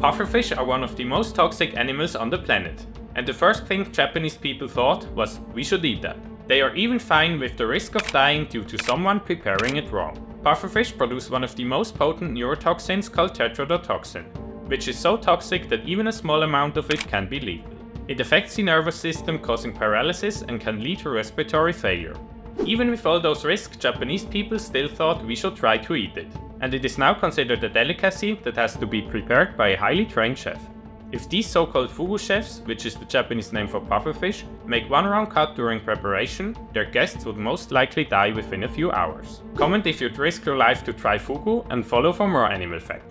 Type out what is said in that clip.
Pufferfish are one of the most toxic animals on the planet, and the first thing Japanese people thought was we should eat them. They are even fine with the risk of dying due to someone preparing it wrong. Pufferfish produce one of the most potent neurotoxins called tetrodotoxin, which is so toxic that even a small amount of it can be lethal. It affects the nervous system causing paralysis and can lead to respiratory failure. Even with all those risks, Japanese people still thought we should try to eat it, and it is now considered a delicacy that has to be prepared by a highly trained chef. If these so-called fugu chefs, which is the Japanese name for pufferfish, make one wrong cut during preparation, their guests would most likely die within a few hours. Comment if you'd risk your life to try fugu and follow for more animal facts.